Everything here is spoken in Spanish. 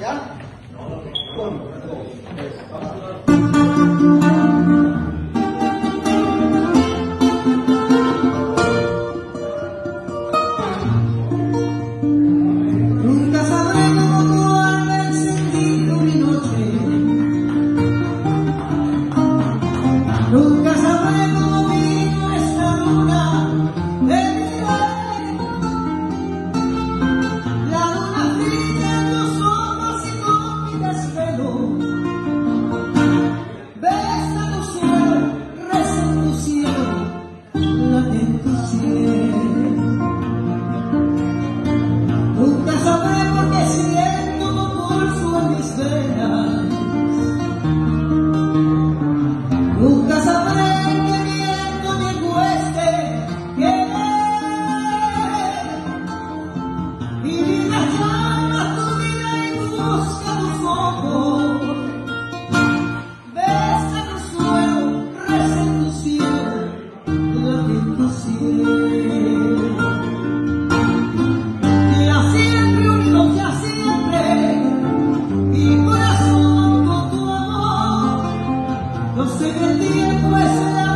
¿Ya? Uno, tonight. Christ.